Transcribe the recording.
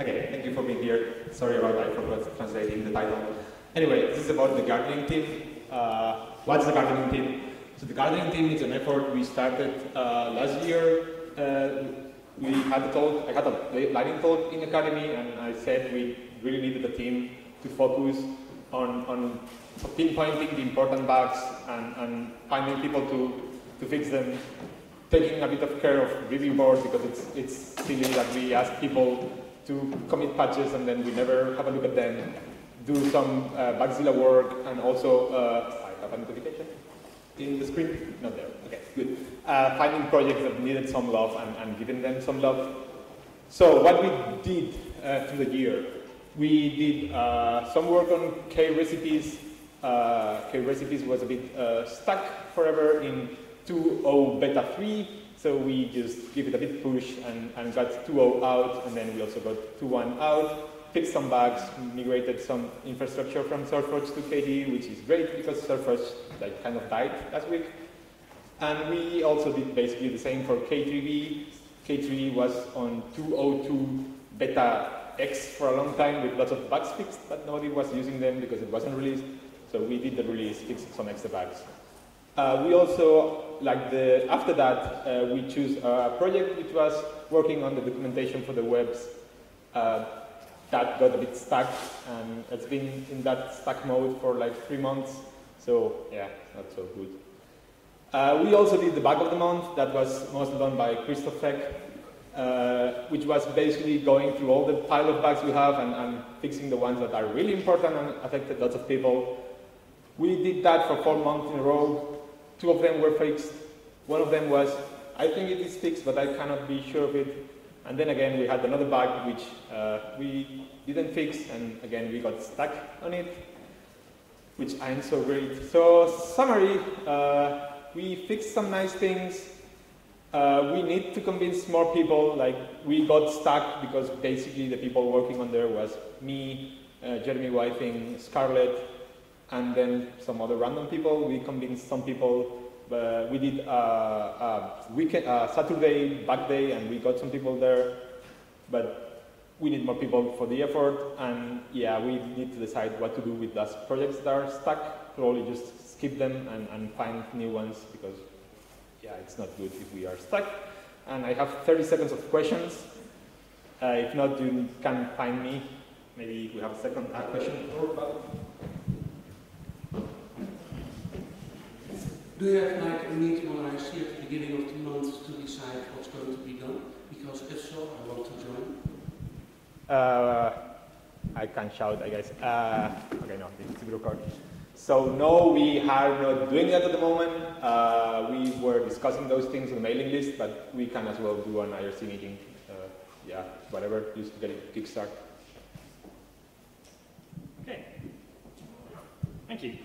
Okay, thank you for being here. Sorry about that, I forgot translating the title. Anyway, this is about the gardening team. Uh, what's the gardening team? So the gardening team is an effort we started uh, last year. Uh, we had a talk, I had a lightning talk in Akademy and I said we really needed a team to focus on, on pinpointing the important bugs and, and finding people to, to fix them, taking a bit of care of review boards because it's, it's silly that we ask people to commit patches and then we never have a look at them, do some uh, Bugzilla work and also, uh, I have a notification in the screen? Not there, okay, good. Uh, finding projects that needed some love and, and giving them some love. So what we did uh, through the year, we did uh, some work on KRecipes. Uh, KRecipes was a bit uh, stuck forever in 2.0 beta 3, so we just give it a bit push and, and got 2.0 out, and then we also got 2.1 out, fixed some bugs, migrated some infrastructure from SourceForge to KDE, which is great because SourceForge like, kind of died last week. And we also did basically the same for K3b. K3b was on 2.02 beta X for a long time with lots of bugs fixed, but nobody was using them because it wasn't released. So we did the release, fixed some extra bugs. Uh, we also, like the, after that, uh, we choose a project which was working on the documentation for the webs. Uh, that got a bit stuck, and it's been in that stuck mode for like three months. So yeah, not so good. Uh, we also did the bug of the month. That was mostly done by Christoph Feck, uh, which was basically going through all the pile of bugs we have and, and, fixing the ones that are really important and affected lots of people. We did that for four months in a row. Two of them were fixed. One of them was, I think it is fixed, but I cannot be sure of it. And then again, we had another bug which uh, we didn't fix, and again, we got stuck on it, which I'm so great. So, summary, uh, we fixed some nice things, uh, we need to convince more people, like we got stuck because basically the people working on there was me, uh, Jeremy Whiting, Scarlett, and then some other random people. We convinced some people, uh, we did a, a weekend, a Saturday back day and we got some people there, but we need more people for the effort and yeah, we need to decide what to do with those projects that are stuck, probably just skip them and, and find new ones because yeah, it's not good if we are stuck. And I have 30 seconds of questions. Uh, if not, you can find me. Maybe we have a second uh, question. Do you have like a meeting on IRC at the beginning of the month to decide what's going to be done? Because if so, I want to join. Uh, I can shout, I guess. Uh, okay, no, this it's recording. So no, we are not doing that at the moment. Uh, we were discussing those things on the mailing list, but we can as well do an IRC meeting. Uh, yeah, whatever, just to get it kickstart. Okay. Thank you.